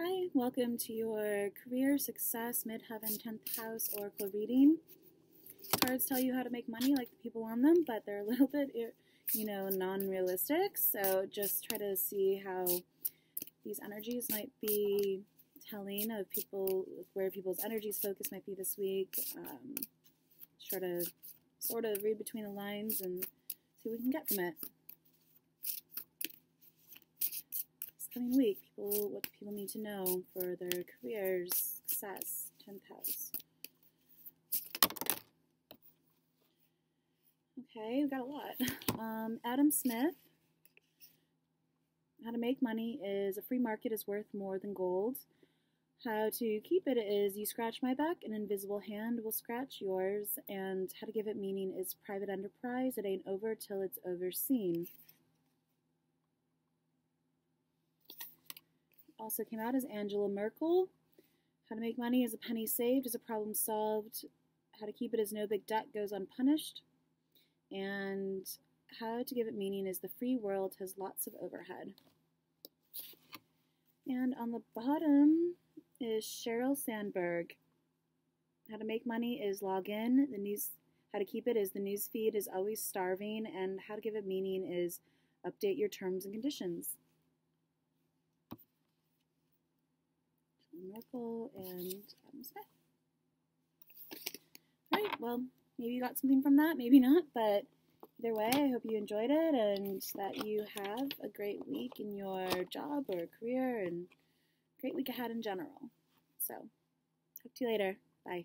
Hi, welcome to your Career Success Midheaven 10th House Oracle reading. Cards tell you how to make money like the people on them, but they're a little bit, you know, non-realistic. So just try to see how these energies might be telling of people, where people's energies focus might be this week. Um, try to sort of read between the lines and see what we can get from it. Coming week, people what people need to know for their careers, success, 10th house. Okay, we got a lot. Um, Adam Smith. How to make money is a free market is worth more than gold. How to keep it is you scratch my back, an invisible hand will scratch yours. And how to give it meaning is private enterprise. It ain't over till it's overseen. Also came out as Angela Merkel. How to make money is a penny saved, is a problem solved. How to keep it is no big debt goes unpunished. And how to give it meaning is the free world has lots of overhead. And on the bottom is Sheryl Sandberg. How to make money is log in. The news how to keep it is the news feed is always starving and how to give it meaning is update your terms and conditions. And um, Adam Smith. All right, well, maybe you got something from that, maybe not, but either way, I hope you enjoyed it and that you have a great week in your job or career and great week ahead in general. So, talk to you later. Bye.